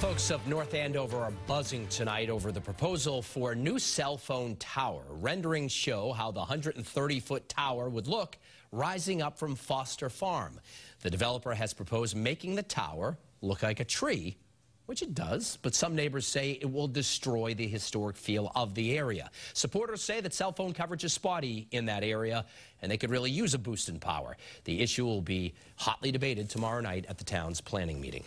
Folks of North Andover are buzzing tonight over the proposal for a new cell phone tower. Renderings show how the 130-foot tower would look rising up from Foster Farm. The developer has proposed making the tower look like a tree, which it does, but some neighbors say it will destroy the historic feel of the area. Supporters say that cell phone coverage is spotty in that area, and they could really use a boost in power. The issue will be hotly debated tomorrow night at the town's planning meeting.